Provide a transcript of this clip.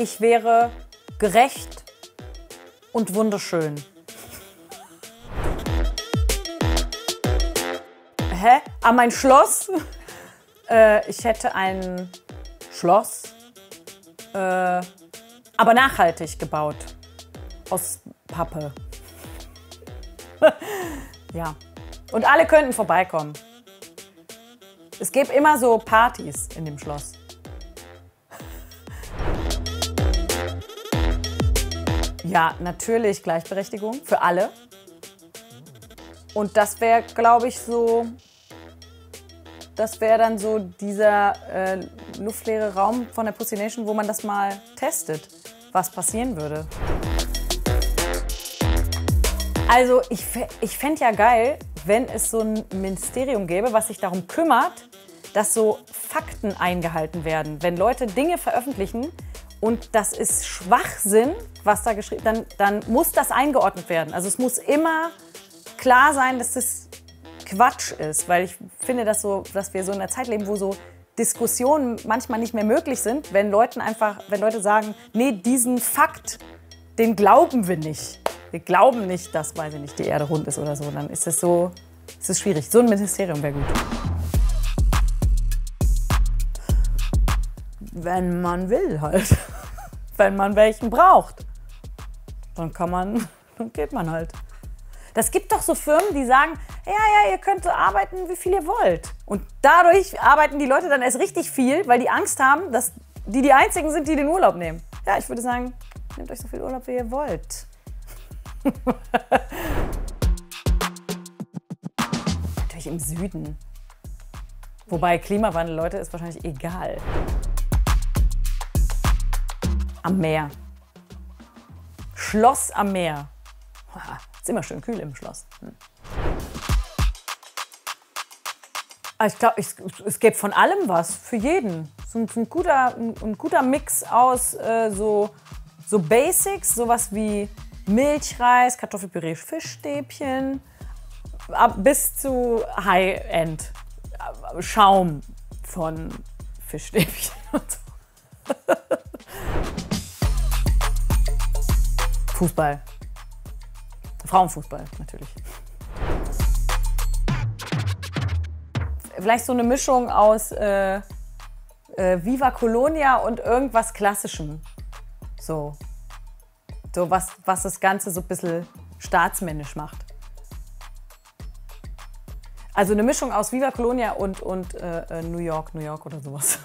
ich wäre gerecht und wunderschön. Hä? Ah, mein Schloss? äh, ich hätte ein Schloss, äh, aber nachhaltig gebaut. Aus Pappe. ja. Und alle könnten vorbeikommen. Es gäbe immer so Partys in dem Schloss. Ja, natürlich Gleichberechtigung für alle. Und das wäre, glaube ich, so. Das wäre dann so dieser äh, luftleere Raum von der Pussy Nation, wo man das mal testet, was passieren würde. Also, ich, ich fände ja geil, wenn es so ein Ministerium gäbe, was sich darum kümmert, dass so Fakten eingehalten werden. Wenn Leute Dinge veröffentlichen und das ist Schwachsinn, was da geschrieben dann, dann muss das eingeordnet werden. Also es muss immer klar sein, dass das Quatsch ist, weil ich finde, dass, so, dass wir so in einer Zeit leben, wo so Diskussionen manchmal nicht mehr möglich sind, wenn Leuten einfach, wenn Leute sagen, nee, diesen Fakt, den glauben wir nicht. Wir glauben nicht, dass, weiß ich nicht, die Erde rund ist oder so. Dann ist es so, ist es schwierig. So ein Ministerium wäre gut. Wenn man will halt. Wenn man welchen braucht. Dann kann man, dann geht man halt. Das gibt doch so Firmen, die sagen, ja, ja, ihr könnt so arbeiten, wie viel ihr wollt. Und dadurch arbeiten die Leute dann erst richtig viel, weil die Angst haben, dass die die Einzigen sind, die den Urlaub nehmen. Ja, ich würde sagen, nehmt euch so viel Urlaub, wie ihr wollt. Natürlich im Süden. Wobei Klimawandel, Leute, ist wahrscheinlich egal. Am Meer. Schloss am Meer. Ist immer schön kühl im Schloss. Hm. Ah, ich glaube, es gibt von allem was, für jeden. So ein, ein guter, ein, ein, guter Mix aus äh, so, so Basics, sowas wie Milchreis, Kartoffelpüree, Fischstäbchen, bis zu High-End. Schaum von Fischstäbchen und so. Fußball. Frauenfußball natürlich. Vielleicht so eine Mischung aus äh, äh, Viva Colonia und irgendwas Klassischem. So. So was, was das Ganze so ein bisschen staatsmännisch macht. Also eine Mischung aus Viva Colonia und, und äh, äh New York, New York oder sowas.